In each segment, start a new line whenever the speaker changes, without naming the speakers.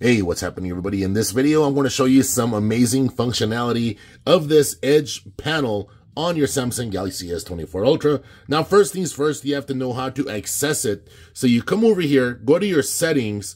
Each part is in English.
Hey, what's happening everybody? In this video, I'm going to show you some amazing functionality of this edge panel on your Samsung Galaxy S24 Ultra. Now, first things first, you have to know how to access it. So you come over here, go to your settings,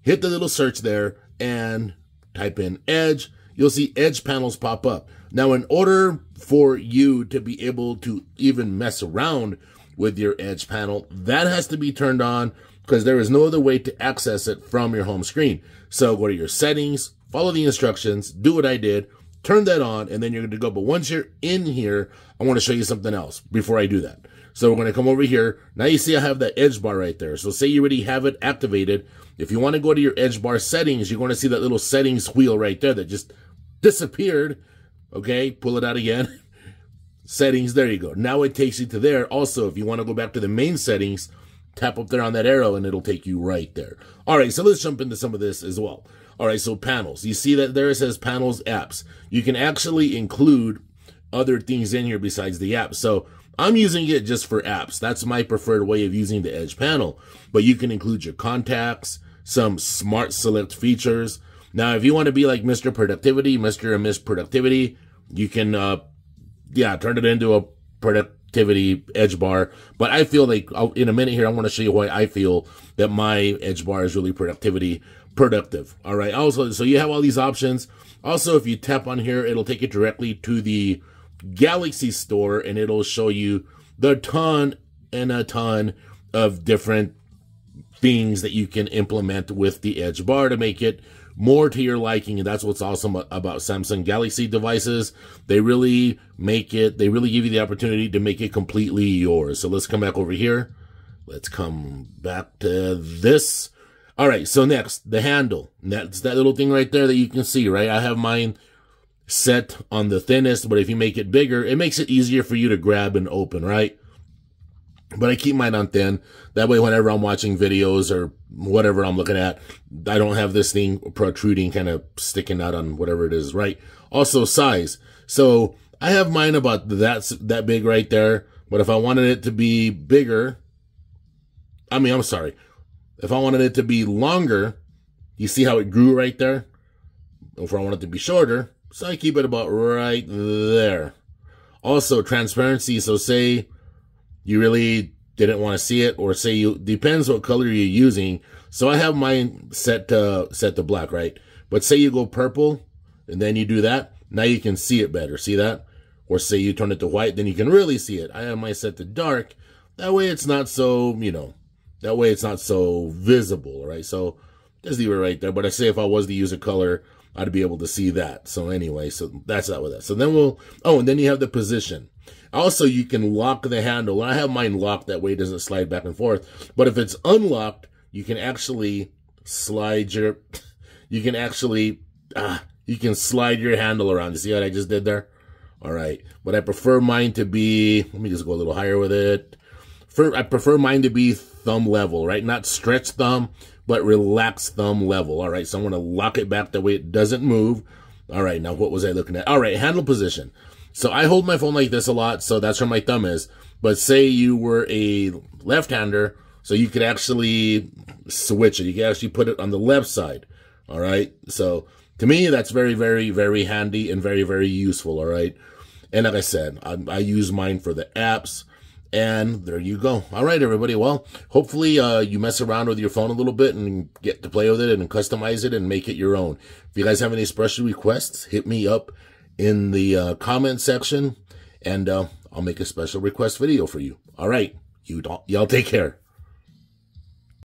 hit the little search there and type in edge. You'll see edge panels pop up. Now, in order for you to be able to even mess around with your edge panel, that has to be turned on because there is no other way to access it from your home screen. So go to your settings, follow the instructions, do what I did, turn that on, and then you're going to go. But once you're in here, I want to show you something else before I do that. So we're going to come over here. Now you see I have that edge bar right there. So say you already have it activated. If you want to go to your edge bar settings, you're going to see that little settings wheel right there that just disappeared. Okay, pull it out again. settings, there you go. Now it takes you to there. Also, if you want to go back to the main settings, tap up there on that arrow and it'll take you right there. All right, so let's jump into some of this as well. All right, so panels. You see that there it says panels apps. You can actually include other things in here besides the app. So I'm using it just for apps. That's my preferred way of using the Edge panel. But you can include your contacts, some smart select features. Now, if you want to be like Mr. Productivity, Mr. and Miss Productivity, you can, uh, yeah, turn it into a product activity edge bar. But I feel like I'll, in a minute here, I want to show you why I feel that my edge bar is really productivity productive. All right. Also, so you have all these options. Also, if you tap on here, it'll take you directly to the Galaxy store and it'll show you the ton and a ton of different things that you can implement with the edge bar to make it more to your liking. And that's what's awesome about Samsung Galaxy devices. They really make it, they really give you the opportunity to make it completely yours. So let's come back over here. Let's come back to this. All right. So next, the handle. That's that little thing right there that you can see, right? I have mine set on the thinnest, but if you make it bigger, it makes it easier for you to grab and open, right? But I keep mine on thin. That way, whenever I'm watching videos or whatever I'm looking at, I don't have this thing protruding, kind of sticking out on whatever it is, right? Also, size. So I have mine about that, that big right there. But if I wanted it to be bigger, I mean, I'm sorry. If I wanted it to be longer, you see how it grew right there? If I want it to be shorter, so I keep it about right there. Also, transparency. So say you really didn't want to see it or say you depends what color you're using. So I have mine set to set to black, right? But say you go purple and then you do that, now you can see it better. See that? Or say you turn it to white, then you can really see it. I have mine set to dark. That way it's not so, you know, that way it's not so visible, right? So just leave it right there. But I say if I was to use a color, I'd be able to see that. So anyway, so that's that with that. So then we'll, oh, and then you have the position. Also, you can lock the handle. I have mine locked that way it doesn't slide back and forth. But if it's unlocked, you can actually slide your, you can actually, ah, you can slide your handle around. You see what I just did there? All right. But I prefer mine to be, let me just go a little higher with it. For, I prefer mine to be thumb level, right? Not stretch thumb, but relaxed thumb level. All right. So I'm going to lock it back that way it doesn't move. All right. Now, what was I looking at? All right. Handle position. So I hold my phone like this a lot, so that's where my thumb is. But say you were a left-hander, so you could actually switch it. You could actually put it on the left side. All right. So to me, that's very, very, very handy and very, very useful. All right. And like I said, I, I use mine for the apps. And there you go. All right, everybody. Well, hopefully uh, you mess around with your phone a little bit and get to play with it and customize it and make it your own. If you guys have any special requests, hit me up in the uh, comment section, and uh, I'll make a special request video for you. All right, you don't, y'all take care.